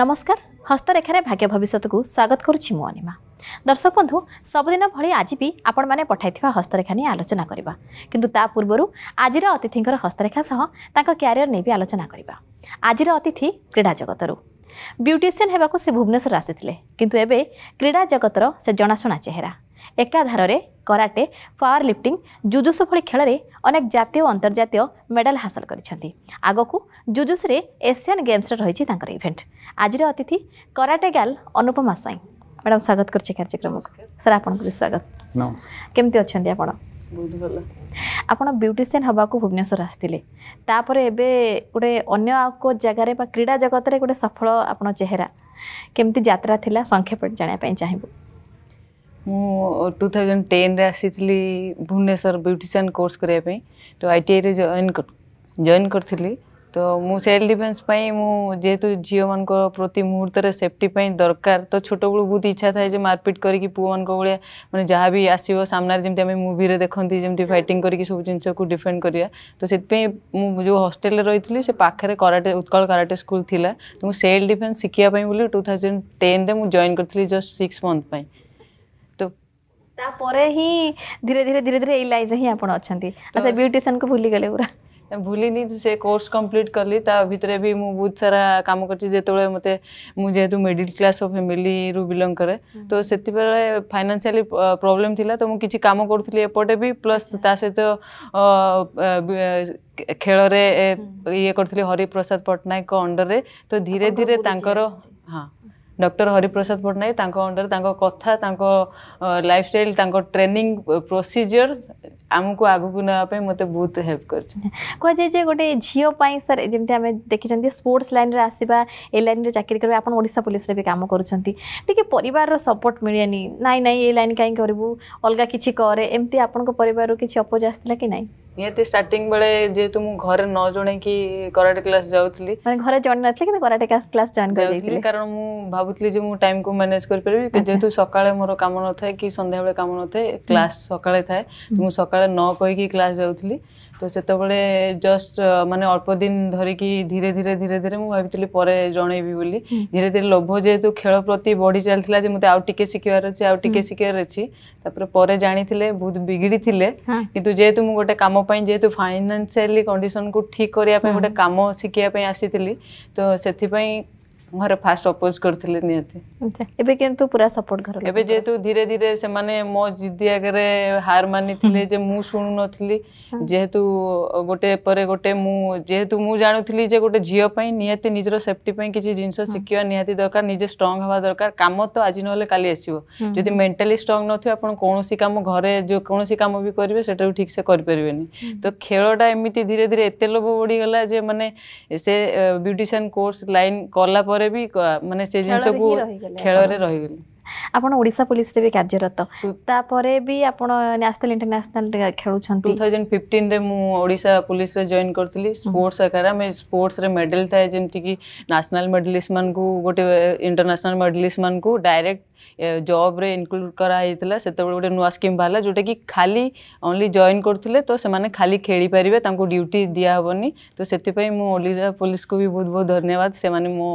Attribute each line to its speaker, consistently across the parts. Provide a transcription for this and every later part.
Speaker 1: ନମସ୍କାର ହସ୍ତରେଖାରେ ଭାଗ୍ୟ ଭବିଷ୍ୟତକୁ ସ୍ୱାଗତ କରୁଛି ମୁଁ ଅନିମା ଦର୍ଶକ ବନ୍ଧୁ ସବୁଦିନ ଭଳି ଆଜି ବି ଆପଣମାନେ ପଠାଇଥିବା ହସ୍ତରେଖା ନେଇ ଆଲୋଚନା କରିବା କିନ୍ତୁ ତା ପୂର୍ବରୁ ଆଜିର ଅତିଥିଙ୍କର ହସ୍ତରେଖା ସହ ତାଙ୍କ କ୍ୟାରିୟର ନେଇ ବି ଆଲୋଚନା କରିବା ଆଜିର ଅତିଥି କ୍ରୀଡ଼ା ଜଗତରୁ ବ୍ୟୁଟିସିଆନ୍ ହେବାକୁ ସେ ଭୁବନେଶ୍ୱର ଆସିଥିଲେ କିନ୍ତୁ ଏବେ କ୍ରୀଡ଼ା ଜଗତର ସେ ଜଣାଶୁଣା ଚେହେରା ଏକାଧାରରେ କରାଟେ ପାୱାର ଲିଫ୍ଟିଂ ଜୁଜୁସୁ ଭଳି ଖେଳରେ ଅନେକ ଜାତୀୟ ଓ ଅନ୍ତର୍ଜାତୀୟ ମେଡାଲ ହାସଲ କରିଛନ୍ତି ଆଗକୁ ଜୁଜୁସୁରେ ଏସିଆନ୍ ଗେମ୍ସରେ ରହିଛି ତାଙ୍କର ଇଭେଣ୍ଟ ଆଜିର ଅତିଥି karate girl Anupama Swain madam ସ୍ୱାଗତ କରୁଛି କାର୍ଯ୍ୟକ୍ରମକୁ ସାର୍ ଆପଣଙ୍କୁ ବି ସ୍ୱାଗତ କେମିତି ଅଛନ୍ତି ଆପଣ ଆପଣ ବ୍ୟୁଟିସିଆନ୍ ହେବାକୁ ଭୁବନେଶ୍ୱର ଆସିଥିଲେ ତାପରେ ଏବେ ଗୋଟେ ଅନ୍ୟ ଆଉ କେଉଁ ଜାଗାରେ ବା କ୍ରୀଡ଼ା ଜଗତରେ ଗୋଟେ ସଫଳ ଆପଣ ଚେହେରା କେମିତି ଯାତ୍ରା ଥିଲା ସଂକ୍ଷେପ ଜାଣିବା ପାଇଁ ଚାହିଁବୁ
Speaker 2: मु टू टेन आसी भुवनेश्वर ब्यूटिशियान कोर्स करने तो आई टी आई जइन जॉन करी तो मुझे सेल्फ डिफेन्स मुझे झील मान प्रति मुहूर्त सेफ्टी दरकार तो छोट बलू बहुत इच्छा थाए मारपिट कर पुआ भाया मैंने जहाँ भी आसनार जमी मुवि देखती जमी फाइट करके सब जिन डिफेंड करा तो से जो हस्टेल रही थी से पाखे कराटे उत्कल कराटे स्कूल थी तो मुझे सेल्फ डिफेन्स शिखापी टू थाउजेंड टेन में जॉन करी जस्ट सिक्स मन्थप तापर ही धीरे धीरे धीरे धीरे
Speaker 1: ये ही आपन अछंती को भूली गेले पूरा भूली नहीं से कोर्स कंप्लीट कर ता भितरे
Speaker 2: भी मु बहुत सारा काम करती जेतो मते मु जेतु मिडिल क्लास ऑफ फैमिली रु बिलोंग करे तो सेति बेले फाइनेंशियली प्रॉब्लम थिला तो मु किछि काम करथली एपोटे भी प्लस ता से तो खेल रे ये करथली हरि प्रसाद पटनायक को अंडर रे तो धीरे धीरे तांकर हां ডক্টর হরিপ্রসাদ পট্টনাୟକ ତାଙ୍କ ଅଣ୍ଡରରେ ତାଙ୍କ କଥା ତାଙ୍କ ଲାଇଫଷ୍ଟାଇଲ୍ ତାଙ୍କ ଟ୍ରେନିଂ ପ୍ରୋସିଜିଓର ଆମକୁ ଆଗକୁ ନେବା ପାଇଁ ମୋତେ ବହୁତ ହେଲ୍ପ କରିଛି
Speaker 1: କୁହାଯାଏ ଯେ ଗୋଟେ ଝିଅ ପାଇଁ ସାର୍ ଯେମିତି ଆମେ ଦେଖିଛନ୍ତି ସ୍ପୋର୍ଟସ୍ ଲାଇନ୍ରେ ଆସିବା ଏ ଲାଇନ୍ରେ ଚାକିରି କରିବା ଆପଣ ଓଡ଼ିଶା ପୋଲିସରେ ବି କାମ କରୁଛନ୍ତି ଟିକେ ପରିବାରର ସପୋର୍ଟ ମିଳେନି ନାଇଁ ନାଇଁ ଏ ଲାଇନ୍ କାହିଁ କରିବୁ ଅଲଗା କିଛି କରେ ଏମିତି ଆପଣଙ୍କ ପରିବାରରୁ କିଛି ଅପୋଜ ଆସିଥିଲା କି ନାହିଁ
Speaker 2: ନିହାତି ଷ୍ଟାର୍ଟିଂ ବେଳେ ଯେହେତୁ ମୁଁ ଘରେ ନ ଜଣେଇକି କରାଟେ କ୍ଲାସ୍ ଯାଉଥିଲି
Speaker 1: ମାନେ ଘରେ ଜଣେ ନଥିଲେ କିନ୍ତୁ କରାଟେ କ୍ଲାସ୍ ଜଏନ୍
Speaker 2: କରିଯାଇଥିଲି କାରଣ ମୁଁ ଭାବୁଥିଲି ଯେ ମୁଁ ଟାଇମ୍କୁ ମ୍ୟାନେଜ୍ କରିପାରିବି ଯେହେତୁ ସକାଳେ ମୋର କାମ ନଥାଏ କି ସନ୍ଧ୍ୟାବେଳେ କାମ ନଥାଏ କ୍ଲାସ୍ ସକାଳେ ଥାଏ ମୁଁ ସକାଳେ ନ କହିକି କ୍ଲାସ୍ ଯାଉଥିଲି ତ ସେତେବେଳେ ଜଷ୍ଟ ମାନେ ଅଳ୍ପ ଦିନ ଧରିକି ଧୀରେ ଧୀରେ ଧୀରେ ଧୀରେ ମୁଁ ଭାବିଥିଲି ପରେ ଜଣେଇବି ବୋଲି ଧୀରେ ଧୀରେ ଲୋଭ ଯେହେତୁ ଖେଳ ପ୍ରତି ବଢ଼ି ଚାଲିଥିଲା ଯେ ମୋତେ ଆଉ ଟିକେ ଶିଖିବାର ଅଛି ଆଉ ଟିକେ ଶିଖିବାର ଅଛି ତାପରେ ପରେ ଜାଣିଥିଲେ ବହୁତ ବିଗିଡ଼ିଥିଲେ କିନ୍ତୁ ଯେହେତୁ ମୁଁ ଗୋଟେ କାମ मोपाई जेहेतु फाइनेंशियली कंडीशन को ठीक करने गोटे कम शिखापी आसी तो से ଘରେ ଫାଷ୍ଟ ଅପୋଜ କରିଥିଲେ ନିହାତି
Speaker 1: ଏବେ କିନ୍ତୁ ପୁରା ସପୋର୍ଟ କର
Speaker 2: ଏବେ ଯେହେତୁ ଧୀରେ ଧୀରେ ସେମାନେ ମୋ ଜିଦି ଆଗରେ ହାର ମାନିଥିଲେ ଯେ ମୁଁ ଶୁଣୁନଥିଲି ଯେହେତୁ ଗୋଟେ ପରେ ଗୋଟେ ମୁଁ ଯେହେତୁ ମୁଁ ଜାଣୁଥିଲି ଯେ ଗୋଟେ ଝିଅ ପାଇଁ ନିହାତି ନିଜର ସେଫ୍ଟି ପାଇଁ କିଛି ଜିନିଷ ଶିଖିବା ନିହାତି ଦରକାର ନିଜେ ଷ୍ଟ୍ରଙ୍ଗ ହେବା ଦରକାର କାମ ତ ଆଜି ନହେଲେ କାଲି ଆସିବ ଯଦି ମେଣ୍ଟାଲି ଷ୍ଟ୍ରଙ୍ଗ ନଥିବ ଆପଣ କୌଣସି କାମ ଘରେ ଯେଉଁ କୌଣସି କାମ ବି କରିବେ ସେଟା ବି ଠିକ୍ସେ କରିପାରିବେନି ତ ଖେଳଟା ଏମିତି ଧୀରେ ଧୀରେ ଏତେ ଲୋଭ ବଢ଼ିଗଲା ଯେ ମାନେ ସେ ବ୍ୟୁଟିସିଆନ୍ କୋର୍ସ ଲାଇନ୍ କଲା ପରେ भी मानते खेल रहीगली
Speaker 1: ଆପଣ ଓଡ଼ିଶା ପୋଲିସରେ ବି କାର୍ଯ୍ୟରତ ତାପରେ ବି ଆପଣ ନ୍ୟାସନାଲ୍ ଇଣ୍ଟରନ୍ୟାସନାଲ୍ ଖେଳୁଛନ୍ତି
Speaker 2: ଟୁ ଥାଉଜେଣ୍ଡ ଫିଫ୍ଟିନ୍ରେ ମୁଁ ଓଡ଼ିଶା ପୋଲିସରେ ଜଏନ୍ କରିଥିଲି ସ୍ପୋର୍ଟସ୍ ଆକାରରେ ଆମେ ସ୍ପୋର୍ଟସ୍ରେ ମେଡ଼ାଲ୍ ଥାଏ ଯେମିତିକି ନ୍ୟାସନାଲ୍ ମେଡ଼ାଲିଷ୍ଟମାନଙ୍କୁ ଗୋଟେ ଇଣ୍ଟରନ୍ୟାସନାଲ୍ ମେଡ଼ାଲିଷ୍ଟମାନଙ୍କୁ ଡାଇରେକ୍ଟ ଜବ୍ରେ ଇନକ୍ଲୁଡ଼ କରାହେଇଥିଲା ସେତେବେଳେ ଗୋଟେ ନୂଆ ସ୍କିମ୍ ବାହାରିଲା ଯେଉଁଟାକି ଖାଲି ଓନ୍ଲି ଜଏନ୍ କରୁଥିଲେ ତ ସେମାନେ ଖାଲି ଖେଳିପାରିବେ ତାଙ୍କୁ ଡ୍ୟୁଟି ଦିଆହେବନି ତ ସେଥିପାଇଁ ମୁଁ ଓଡ଼ିଶା ପୋଲିସକୁ ବି ବହୁତ ବହୁତ ଧନ୍ୟବାଦ ସେମାନେ ମୋ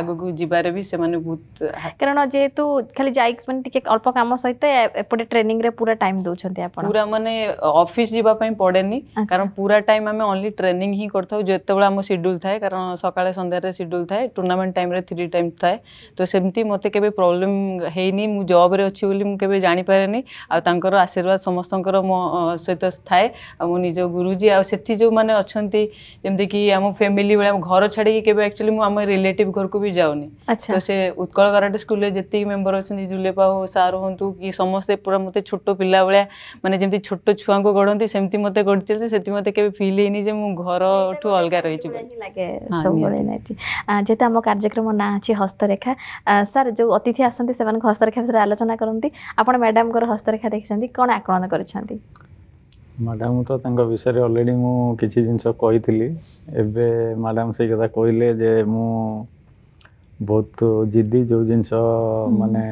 Speaker 2: ଆଗକୁ ଯିବାରେ ବି ସେମାନେ ବହୁତ
Speaker 1: କାରଣ ଯେହେତୁ किंतु खाली जाई मन टिके अल्प काम सहित एपडे ट्रेनिंग रे पूरा टाइम
Speaker 2: दोछन आपण पूरा माने ऑफिस जीवा पई पडेनी कारण पूरा टाइम हमें ओनली ट्रेनिंग ही करथौ जेते बेला हम शेड्यूल थाए कारण सकाळे संध्या रे शेड्यूल थाए टूर्नामेंट टाइम रे 3 टाइम थाए तो सेमती मते केबे प्रॉब्लम हेनी मु जॉब रे अछि बोली मु केबे जानि पारेनी आ तांकर आशीर्वाद समस्तंकर मो सहित थाए आ मु निजो गुरुजी आ सेठी जो माने अछंती जेमते कि हम फैमिली बेला घर छाडी के केबे एक्चुअली मु हम रिलेटिव घर को भी जाऊनी
Speaker 1: तो
Speaker 2: से उत्कल कराटे स्कूल रे जति ମେମ୍ବର ଅଛନ୍ତି ଜୁଲେପା ହଉ ସାର୍ ହୁଅନ୍ତୁ କି ସମସ୍ତେ ପୁରା ମୋତେ ଛୋଟ ପିଲା ଭଳିଆ ମାନେ ଯେମିତି ଛୋଟ ଛୁଆଙ୍କୁ ଗଢ଼ନ୍ତି ସେମିତି ମୋତେ ଗଢ଼ିଚାଲିଛି ସେଠି ମୋତେ କେବେ ଫିଲ୍ ହେଇନି ଯେ ମୁଁ ଘରଠୁ ଅଲଗା ରହିଛି ଲାଗେ ସବୁବେଳେ ନିହାତି
Speaker 1: ଯେହେତୁ ଆମ କାର୍ଯ୍ୟକ୍ରମ ନାଁ ଅଛି ହସ୍ତରେଖା ସାର୍ ଯେଉଁ ଅତିଥି ଆସନ୍ତି ସେମାନଙ୍କୁ ହସ୍ତରେଖା ବିଷୟରେ ଆଲୋଚନା କରନ୍ତି ଆପଣ ମ୍ୟାଡ଼ାମଙ୍କର ହସ୍ତରେଖା ଦେଖିଛନ୍ତି କ'ଣ ଆକଳନ କରିଛନ୍ତି
Speaker 3: ମ୍ୟାଡ଼ାମ୍ ତ ତାଙ୍କ ବିଷୟରେ ଅଲରେଡ଼ି ମୁଁ କିଛି ଜିନିଷ କହିଥିଲି ଏବେ ମ୍ୟାଡ଼ାମ୍ ସେଇ କଥା କହିଲେ ଯେ ମୁଁ ବହୁତ ଜିଦି ଯେଉଁ ଜିନିଷ ମାନେ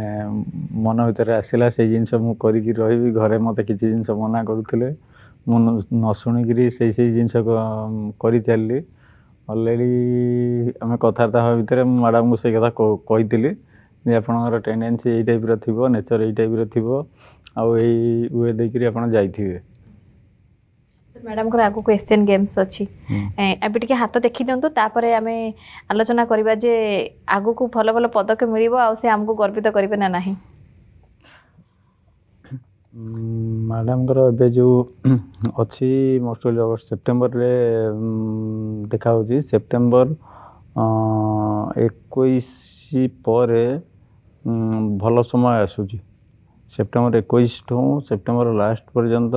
Speaker 3: ମନ ଭିତରେ ଆସିଲା ସେଇ ଜିନିଷ ମୁଁ କରିକି ରହିବି ଘରେ ମୋତେ କିଛି ଜିନିଷ ମନା କରୁଥିଲେ ମୁଁ ନ ଶୁଣିକିରି ସେଇ ସେଇ ଜିନିଷ କରିଚାଲିଲି ଅଲରେଡ଼ି ଆମେ କଥାବାର୍ତ୍ତା ହେବା ଭିତରେ ମୁଁ ମ୍ୟାଡ଼ାମଙ୍କୁ ସେଇ କଥା କହିଥିଲି ଯେ ଆପଣଙ୍କର ଟେଣ୍ଡେନ୍ସି ଏଇ ଟାଇପ୍ର ଥିବ ନେଚର୍ ଏଇ ଟାଇପ୍ର ଥିବ ଆଉ ଏଇ ୱେ ଦେଇକିରି ଆପଣ ଯାଇଥିବେ
Speaker 1: ମ୍ୟାଡାମଙ୍କର ଆଗକୁ ଏସିଆନ୍ ଗେମ୍ସ ଅଛି ଏବେ ଟିକେ ହାତ ଦେଖିଦିଅନ୍ତୁ ତାପରେ ଆମେ ଆଲୋଚନା କରିବା ଯେ ଆଗକୁ ଭଲ ଭଲ ପଦକ ମିଳିବ ଆଉ ସେ ଆମକୁ ଗର୍ବିତ କରିବେ ନା ନାହିଁ
Speaker 3: ମ୍ୟାଡ଼ାମଙ୍କର ଏବେ ଯେଉଁ ଅଛି ମୋଷ୍ଟ ଅଗଷ୍ଟ ସେପ୍ଟେମ୍ବରରେ ଦେଖା ହେଉଛି ସେପ୍ଟେମ୍ବର ଏକୋଇଶ ପରେ ଭଲ ସମୟ ଆସୁଛି ସେପ୍ଟେମ୍ବର ଏକୋଇଶ ଠୁ ସେପ୍ଟେମ୍ବର ଲାଷ୍ଟ ପର୍ଯ୍ୟନ୍ତ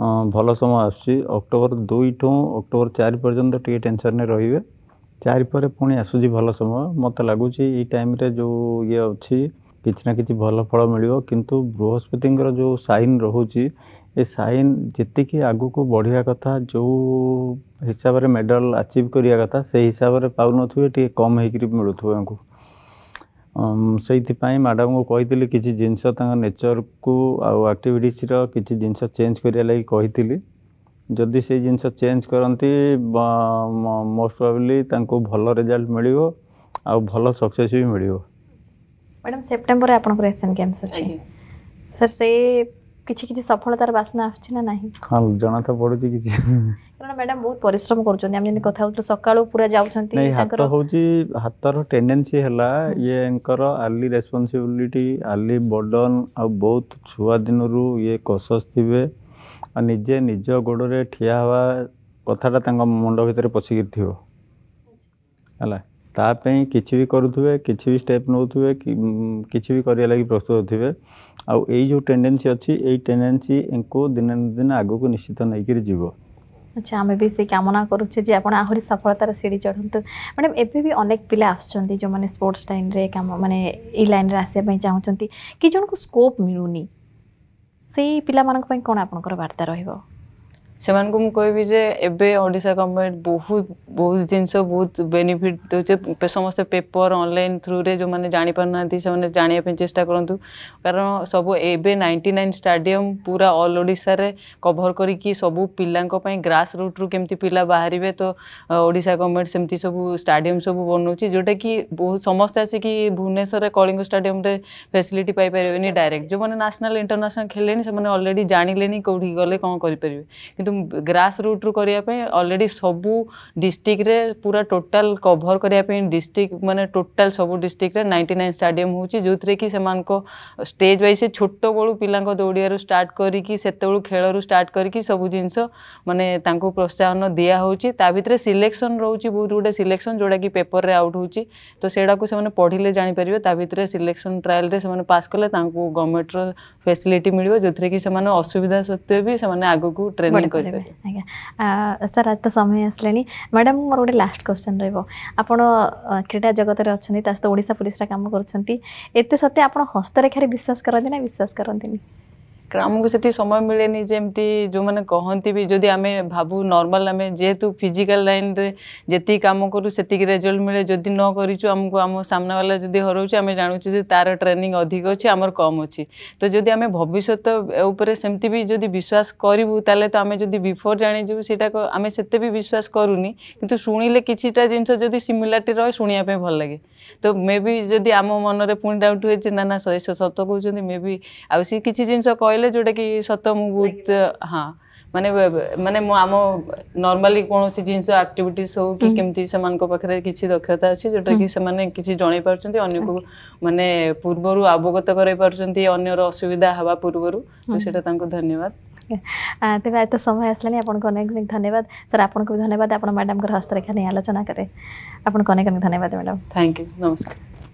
Speaker 3: अं, भल समय आसटोबर दुई ठूँ अक्टोबर चार पर्यंत टे टेनसन रे चार पुणी आसूँ भल समय मत लगुच ये जो ये अच्छी किसी ना कि भल फल मिले कि बृहस्पति जो सैन रोचे ये सैन जी आग को बढ़िया कथा जो हिसाब से मेडल आचिव करता से हिसाब से पा नए कम हो से मैडम को कही कि जिनस नेचर को आक्टिटर कि जिनस चेज कर लगी जदि से जिनस चेज करती मोस्ट प्रोबेबली भल रेजल्ट मिल आल सक्से
Speaker 1: भी मिल मैडम सेप्टेम्बर आप एसियन गेम्स अच्छे सर से किसी किसी सफलतार बास्ना आ
Speaker 3: हाँ जना तो पड़ी कि
Speaker 1: କାରଣ ମ୍ୟାଡ଼ାମ୍ ବହୁତ ପରିଶ୍ରମ କରୁଛନ୍ତି ଆମେ ଯେମିତି କଥା ହେଉଥିଲୁ ସକାଳୁ ପୁରା ଯାଉଛନ୍ତି
Speaker 3: ହାତ ହେଉଛି ହାତର ଟେଣ୍ଡେନ୍ସି ହେଲା ଇଏଙ୍କର ଆର୍ଲି ରେସ୍ପନ୍ସିବିଲିଟି ଆର୍ଲି ବର୍ଡ଼ନ୍ ଆଉ ବହୁତ ଛୁଆ ଦିନରୁ ଇଏ କସସ୍ ଥିବେ ଆଉ ନିଜେ ନିଜ ଗୋଡ଼ରେ ଠିଆ ହେବା କଥାଟା ତାଙ୍କ ମୁଣ୍ଡ ଭିତରେ ପଶିକିରି ଥିବ ହେଲା ତା ପାଇଁ କିଛି ବି କରୁଥିବେ କିଛି ବି ଷ୍ଟେପ୍ ନେଉଥିବେ କିଛି ବି କରିବା ଲାଗି ପ୍ରସ୍ତୁତ ଥିବେ ଆଉ ଏଇ ଯେଉଁ ଟେଣ୍ଡେନ୍ସି ଅଛି ଏଇ ଟେଣ୍ଡେନ୍ସି ୟାଙ୍କୁ ଦିନେ ଦିନ ଆଗକୁ ନିଶ୍ଚିତ ନେଇକିରି ଯିବ
Speaker 2: আচ্ছা আমি বি সেই কামনা করুছু যে আপনার আহরি সফলতার সিঁড়ি চড়ন্তু ম্যাডাম এবে বি অনেক পিলা আসছেন যে স্পোর্টস লাইনরে কাম মানে এই লাইনরে আসবা চাহুমান কি জনক স্কোপ মিলুনি সেই পিলা কোণ আপনার বার্তা রহব ᱥᱮᱢᱟᱱᱜᱩᱢ কইবিᱡᱮ ᱮᱵᱮ ᱚଡᱤᱥᱟ ᱜᱚᱵᱚᱨᱱᱢᱮᱱᱴ ᱵᱚᱦᱩᱛ ᱵᱚᱦᱩᱛ ᱡᱤᱱᱥᱚ ᱵᱚᱦᱩᱛ ᱵᱮᱱᱤᱯᱷᱤᱴ ᱫᱚ ᱪᱮᱯ ᱯᱮᱥᱚᱢᱚᱥᱛᱮ ᱯᱮᱯᱟᱨ ᱚᱱᱞᱟᱤᱱ ᱛᱷᱨᱩ ᱨᱮ ᱡᱚᱢᱟᱱᱮ ᱡᱟᱰᱤ ᱯᱟᱨᱱᱟ ᱛᱤ ᱥᱮᱢᱟᱱᱮ ᱡᱟᱰᱤ ᱯᱮ ᱪᱮᱥᱴᱟ ᱠᱚᱨᱩᱱᱛᱩ ᱠᱟᱨᱚᱱ ᱥᱚᱵᱩ ᱮᱵᱮ 99 ᱥᱴᱮᱰᱤᱭᱚᱢ ᱯᱩᱨᱟ ᱚᱞ ᱚଡᱤᱥᱟ ᱨᱮ ᱠᱚᱵᱚᱨ ᱠᱚᱨᱤ ᱠᱤ ᱥᱚᱵᱩ ᱯᱤᱞᱟᱝᱠᱚ ᱯᱟᱭ ᱜᱨᱟᱥ ᱨᱩᱴ ᱨᱩ ᱠᱮᱢᱛᱤ ᱯᱤ किंतु ग्रास रूट रु करने अलरेडी सब डिस्ट्रिक्ट्रे पूरा टोटाल कभर करने डिस्ट्रिक्ट मानते टोटाल सब डिस्ट्रिक्ट नाइंटी नाइन स्टाडियम हो स्टेज वाइज से छोट बलु पिला दौड़ स्टार्ट करते खेल स्टार्ट कर सब जिन मानने प्रोत्साहन दिहा सिलेक्शन रोच बहुत गुटे सिलेक्शन जोटा कि पेपर में आउट हो तो सेटा को पढ़ले जापर ताकि सिलेक्शन ट्राएल से पास कले गवर्नमेंट रेसिलिट मिले जो थे कि असुविधा
Speaker 1: सत्वे
Speaker 2: भी
Speaker 1: आगे ट्रेनिंग ସାର୍ ଏତେ ସମୟ ଆସିଲେଣି ମ୍ୟାଡ଼ାମ୍ ମୋର ଗୋଟେ ଲାଷ୍ଟ କ୍ୱେଶ୍ଚନ୍ ରହିବ ଆପଣ କ୍ରୀଡ଼ା ଜଗତରେ ଅଛନ୍ତି ତା ସହିତ ଓଡ଼ିଶା ପୁଲିସରେ କାମ କରୁଛନ୍ତି ଏତେ ସତ୍ତ୍ୱେ ଆପଣ ହସ୍ତରେଖାରେ ବିଶ୍ୱାସ କରନ୍ତି ନା ବିଶ୍ୱାସ କରନ୍ତିନି
Speaker 2: ଆମକୁ ସେତିକି ସମୟ ମିଳେନି ଯେମିତି ଯେଉଁମାନେ କହନ୍ତି ବି ଯଦି ଆମେ ଭାବୁ ନର୍ମାଲ୍ ଆମେ ଯେହେତୁ ଫିଜିକାଲ୍ ଲାଇନ୍ରେ ଯେତିକି କାମ କରୁ ସେତିକି ରେଜଲ୍ଟ ମିଳେ ଯଦି ନ କରିଛୁ ଆମକୁ ଆମ ସାମ୍ନାବାଲା ଯଦି ହରଉଛି ଆମେ ଜାଣୁଛୁ ଯେ ତା'ର ଟ୍ରେନିଂ ଅଧିକ ଅଛି ଆମର କମ୍ ଅଛି ତ ଯଦି ଆମେ ଭବିଷ୍ୟତ ଉପରେ ସେମିତି ବି ଯଦି ବିଶ୍ୱାସ କରିବୁ ତାହେଲେ ତ ଆମେ ଯଦି ବିଫୋର୍ ଜାଣିଯିବୁ ସେଇଟା ଆମେ ସେତେ ବି ବିଶ୍ୱାସ କରୁନି କିନ୍ତୁ ଶୁଣିଲେ କିଛିଟା ଜିନିଷ ଯଦି ସିମିଲାରିଟି ରହେ ଶୁଣିବା ପାଇଁ ଭଲ ଲାଗେ ତ ମେ ବି ଯଦି ଆମ ମନରେ ପୁଣି ଡାଉଟ୍ ହୁଏ ଯେ ନା ନା ସତ କହୁଛନ୍ତି ମେ ବି ଆଉ ସେ କିଛି ଜିନିଷ କହି କହିଲେ ଯେଉଁଟାକି ସତ ମୁଁ ବହୁତ ହଁ ମାନେ ମାନେ ମୁଁ ଆମ ନର୍ମାଲି କୌଣସି ଜିନିଷ ଆକ୍ଟିଭିଟିସ୍ ହଉ କି କେମିତି ସେମାନଙ୍କ ପାଖରେ କିଛି ଦକ୍ଷତା ଅଛି ଯେଉଁଟାକି ସେମାନେ କିଛି ଜଣେଇ ପାରୁଛନ୍ତି ଅନ୍ୟକୁ ମାନେ ପୂର୍ବରୁ ଅବଗତ କରାଇ ପାରୁଛନ୍ତି ଅନ୍ୟର ଅସୁବିଧା ହେବା ପୂର୍ବରୁ ତ ସେଇଟା ତାଙ୍କୁ ଧନ୍ୟବାଦ
Speaker 1: ତେବେ ଏତେ ସମୟ ଆସିଲାଣି ଆପଣଙ୍କୁ ଅନେକ ଅନେକ ଧନ୍ୟବାଦ ସାର୍ ଆପଣଙ୍କୁ ବି ଧନ୍ୟବାଦ ଆପଣ ମ୍ୟାଡ଼ାମଙ୍କର ହସ୍ତରେଖା ନେଇ ଆଲୋଚନା କରେ ଆପଣଙ୍କୁ ଅନେକ ଅନେକ ଧନ୍ୟବାଦ ମ୍ୟାଡ଼ାମ୍
Speaker 2: ଥ୍ୟାଙ୍କ ୟୁ ନମସ୍କାର